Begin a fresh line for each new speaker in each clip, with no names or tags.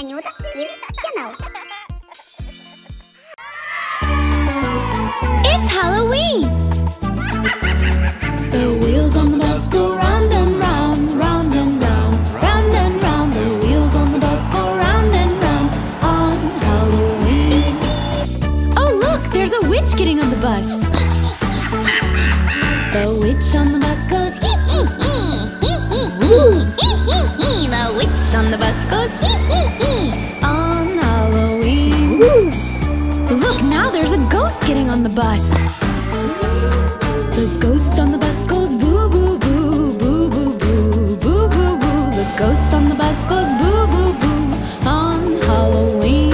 Анюта Kids Channel.
It's Halloween! The wheels on the bus go round and round, Now there's a ghost getting on the bus. The ghost on the bus goes boo boo boo boo boo boo boo boo boo. The ghost on the bus goes boo boo boo on Halloween.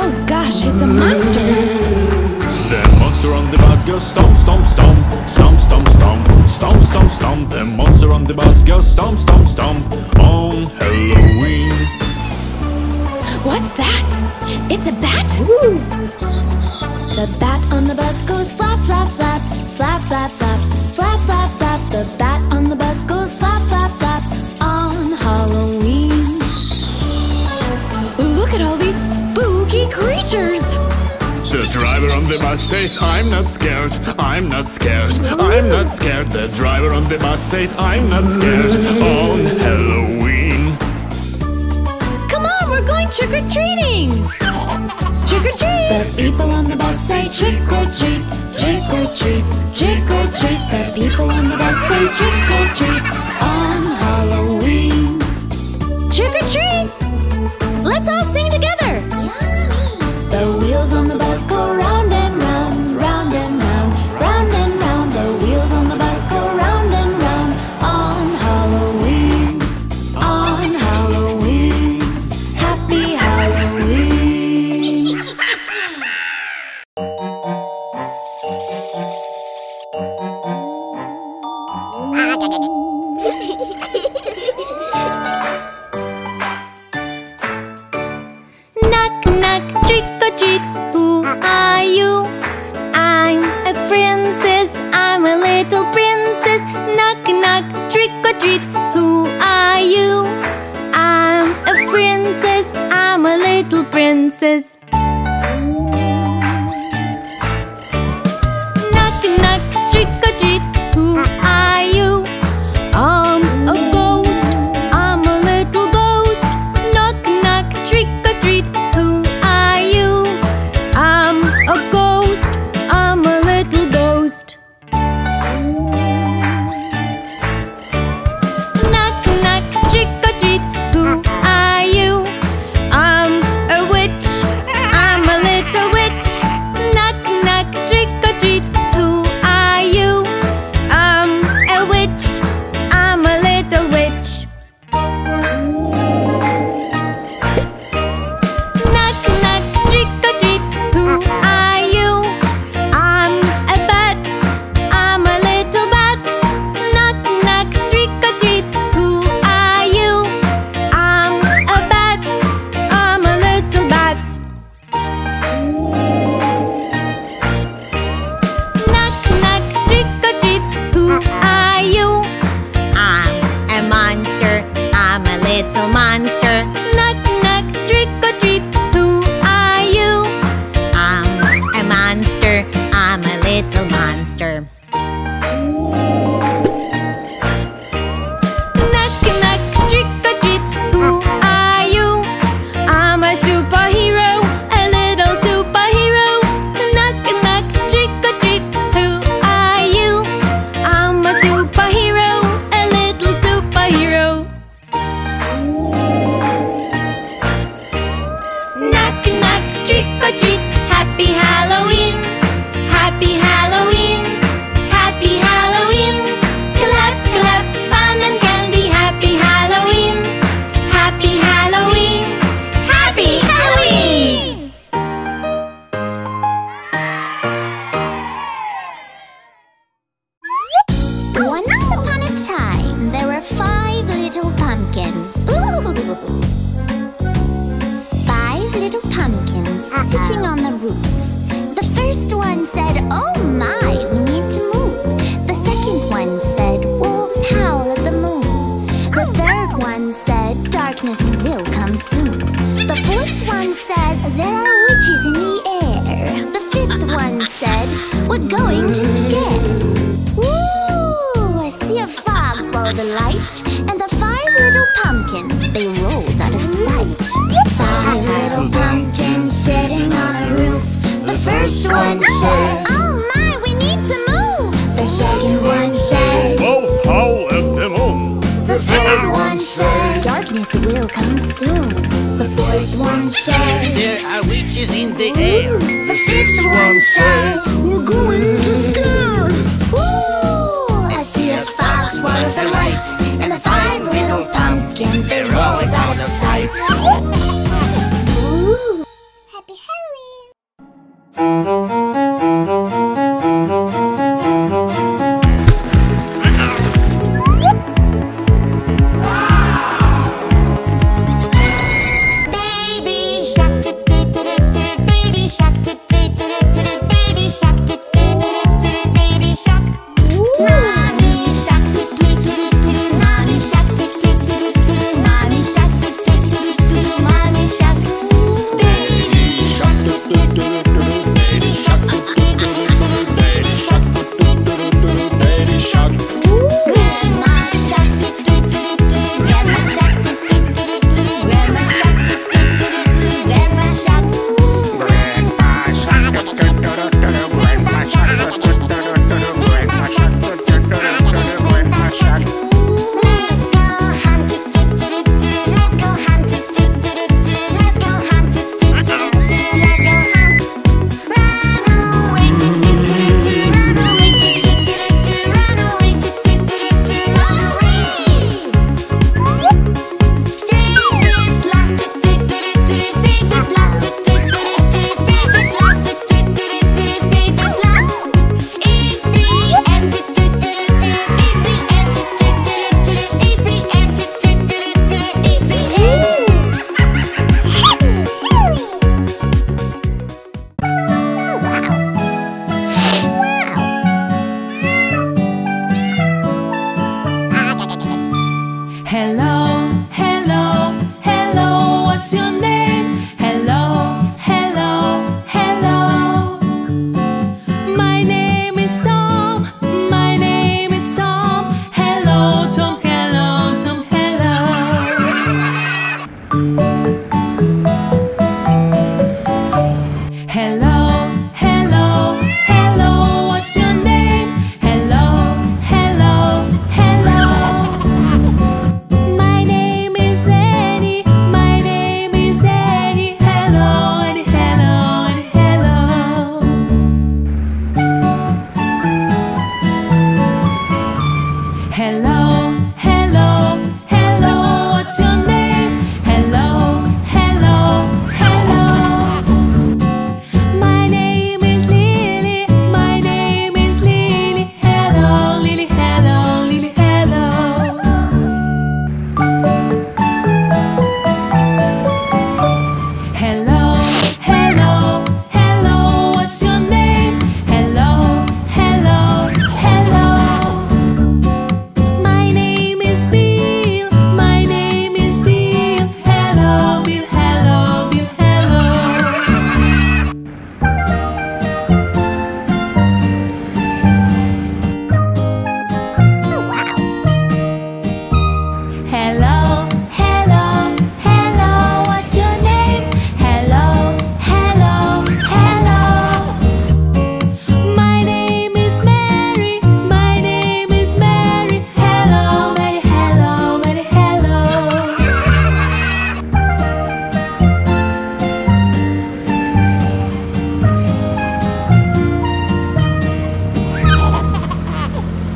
Oh gosh, it's a monster.
The monster on the bus goes stomp, stomp, stomp, stomp, stomp, stomp, stomp, stomp, stomp. The monster on the bus goes stomp, stomp, stomp on Halloween.
It's a bat. The bat on the bus goes flap, flap, flap, flap, flap, flap, flap, flap, flap. The bat on the bus goes flap, flap, flap on Halloween. Look at all these spooky creatures.
The driver on the bus says, I'm not scared, I'm not scared, I'm not scared. The driver on the bus says, I'm not scared on Halloween.
Come on, we're going trick or treating. Trick or treat. The people on the bus say trick or treat, trick or treat, trick or treat. The people on the bus say trick or treat on Halloween. Little princess. Knock, knock, trick or treat. Who are you? I'm a princess. I'm a little princess.
Darkness will come soon. The fourth one said, there are witches in the air. The fifth one said, we're going to scare. Ooh, A sea of fog swallowed the light, and the five little pumpkins, they rolled out of sight. Five little pumpkins sitting on a roof. The first one
are witches in the air.
The fifth one said, We're going to scare. Ooh, I see a fox, one of the lights, and the five little pumpkins, they're always out of sight. Ooh. Happy Halloween!